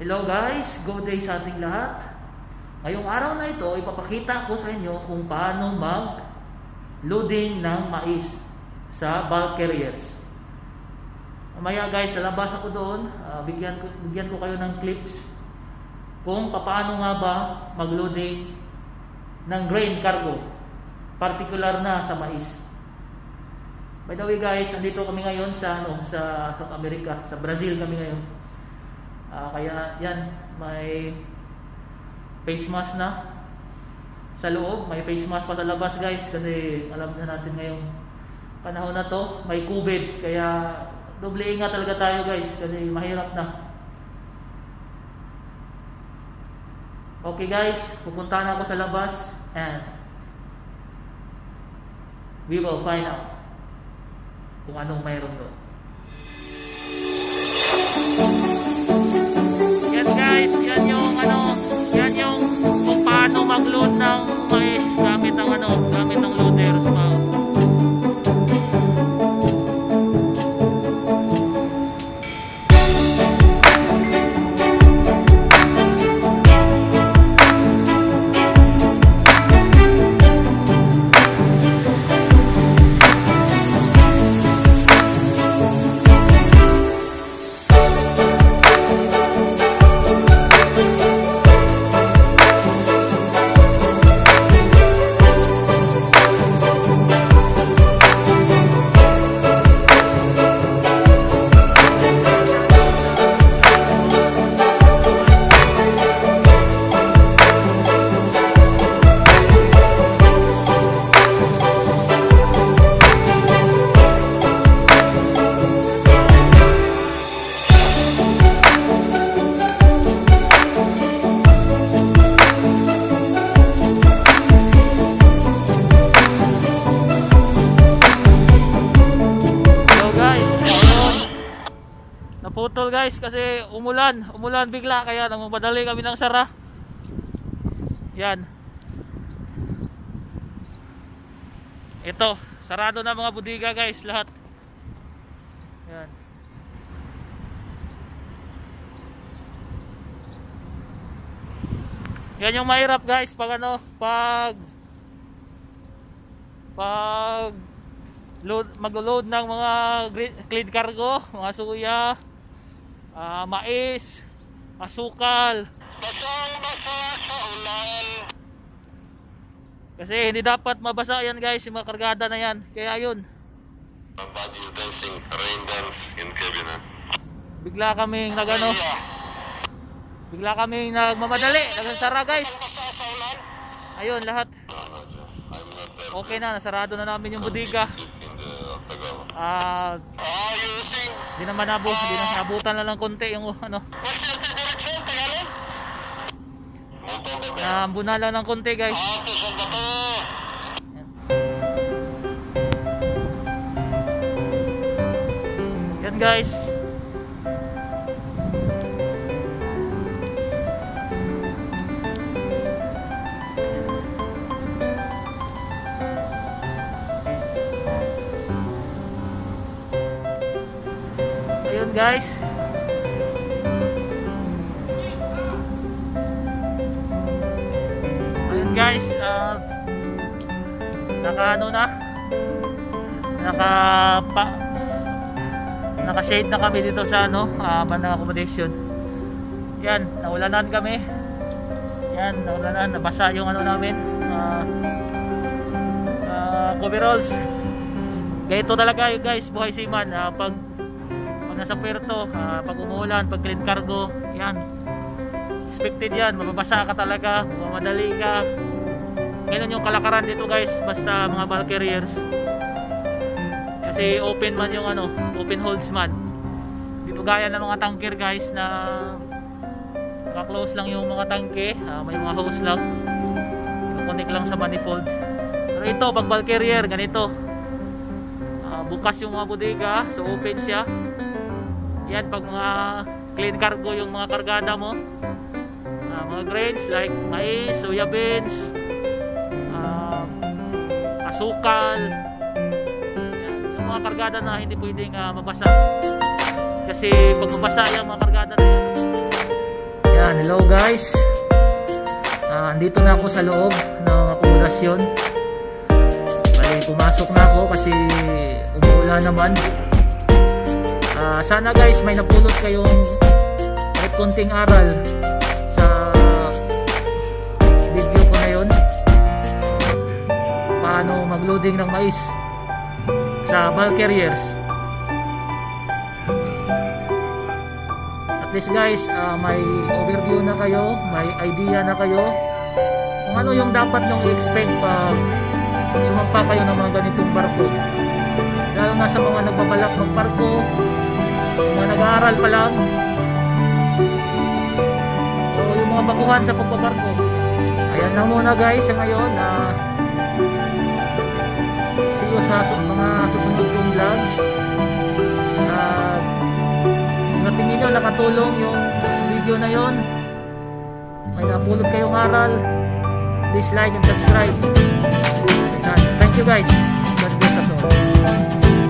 Hello guys, good day sa ating lahat. Ngayong araw na ito, ipapakita ko sa inyo kung paano mag-loading ng mais sa bulk carriers. Mamaya guys, lalabas ako doon, uh, bigyan, ko, bigyan ko kayo ng clips kung paano nga ba mag-loading ng grain cargo, particular na sa mais. By the way guys, andito kami ngayon sa ano sa South America, sa Brazil kami ngayon. Uh, kaya yan, may face mask na sa loob, may face mask pa sa labas guys kasi alam na natin ngayong panahon na to, may COVID kaya doble ingat talaga tayo guys kasi mahirap na. Okay guys, pupunta na ako sa labas and we will find out kung anong mayroon doon. Naputol guys kasi umulan, umulan bigla kaya nagmamadali kami ng sara. Yan. Ito, sarado na mga budiga guys lahat. Yan. Yan yung mahirap guys pag ano, pag pag load, maglo-load ng mga clean cargo, mga suya, ah, mais, asukal. Basang-basa sa ulan. Kasi hindi dapat mabasa yan guys, yung mga kargada na yan. Kaya yun, Body dancing, rain dance in cabin. bigla kaming nagano, bigla kaming nagmamadali, nagsasara guys. Ayun lahat. Okay na, nasarado na namin yung bodega. Ah, using. di naman nabo, di na nabutan na lang konti yung ano, nambuna lang ng konti guys. Ah. Yan guys. Ayun guys. Ayun guys, uh, naka ano na? Naka pa, naka-shade na kami dito sa ano, uh, bandang accommodation. Yan, naulanan kami. Yan, naulanan, nabasa yung ano namin. Uh, uh, coveralls. Ganito talaga guys, buhay seaman. Uh, pag, pag nasa puerto, uh, pag umuulan, pag clean cargo, yan. Expected yan, mababasa ka talaga, mamadali ka. Ganun yung kalakaran dito guys, basta mga bulk carriers. Kasi open man yung ano, open holds man. Dito gaya ng mga tanker guys na naka-close lang yung mga tangke, ah, may mga hose lang. Connect lang sa manifold. Pero ito pag bulk carrier ganito. Ah, bukas yung mga bodega, so open siya. Yan pag mga clean cargo yung mga kargada mo. Ah, mga grains like mais, soya beans, ah, asukal, yan, yung mga kargada na hindi pwedeng ah, mabasa. Kasi pag mabasa yung mga kargada na yan, Yan, hello guys. Ah, andito na ako sa loob ng akomodasyon. Bali, pumasok na ako kasi umuulan naman. Ah, sana guys may napulot kayong kahit konting aral sa video ko na yon. Paano magloading ng mais sa bulk carriers. At least guys, ah, may overview na kayo, may idea na kayo kung ano yung dapat nyo i-expect pag sumampa kayo ng mga ganitong barko. Lalo na sa mga nagbabalak magbarko, mga nag-aaral pa lang, o yung mga baguhan sa pagbabarko. Ayan lang muna guys sa ngayon. Uh, see you sa mga susunod kong vlogs. At kung tingin nyo nakatulong yung video na yon may napulot kayong aral please like and subscribe thank you guys God bless us all